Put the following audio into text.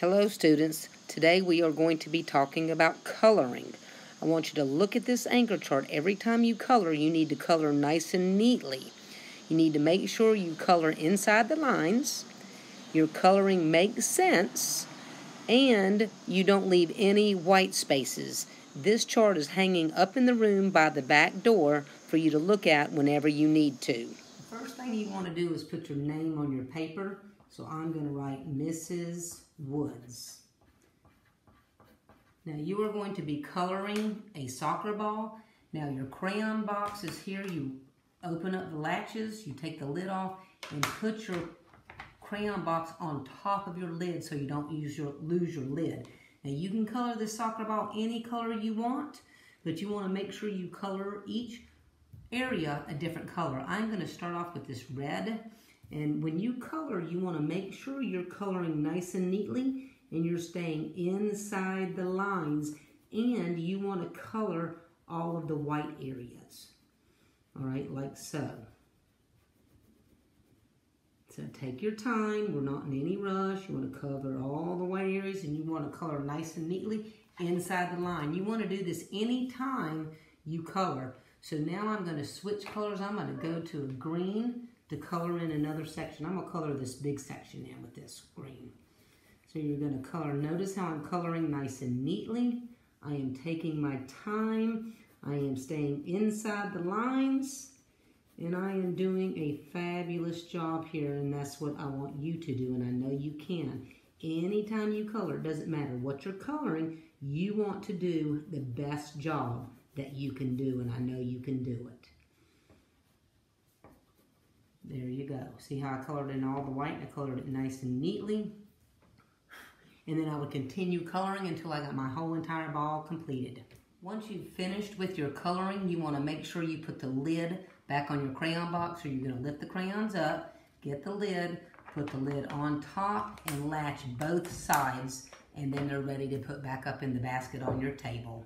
Hello students, today we are going to be talking about coloring. I want you to look at this anchor chart. Every time you color, you need to color nice and neatly. You need to make sure you color inside the lines, your coloring makes sense, and you don't leave any white spaces. This chart is hanging up in the room by the back door for you to look at whenever you need to. The first thing you want to do is put your name on your paper. So I'm going to write Mrs. Woods. Now you are going to be coloring a soccer ball. Now your crayon box is here. You open up the latches, you take the lid off, and put your crayon box on top of your lid so you don't use your lose your lid. Now you can color this soccer ball any color you want, but you want to make sure you color each area a different color. I'm going to start off with this red and when you color, you want to make sure you're coloring nice and neatly and you're staying inside the lines and you want to color all of the white areas. All right, like so. So take your time. We're not in any rush. You want to cover all the white areas and you want to color nice and neatly inside the line. You want to do this anytime you color. So now I'm going to switch colors. I'm going to go to a green to color in another section. I'm going to color this big section in with this green. So you're going to color. Notice how I'm coloring nice and neatly. I am taking my time. I am staying inside the lines. And I am doing a fabulous job here. And that's what I want you to do. And I know you can. Anytime you color, it doesn't matter what you're coloring, you want to do the best job that you can do. And I know you can do it. There you go. See how I colored in all the white? I colored it nice and neatly. And then I would continue coloring until I got my whole entire ball completed. Once you've finished with your coloring, you want to make sure you put the lid back on your crayon box or you're going to lift the crayons up, get the lid, put the lid on top and latch both sides and then they're ready to put back up in the basket on your table.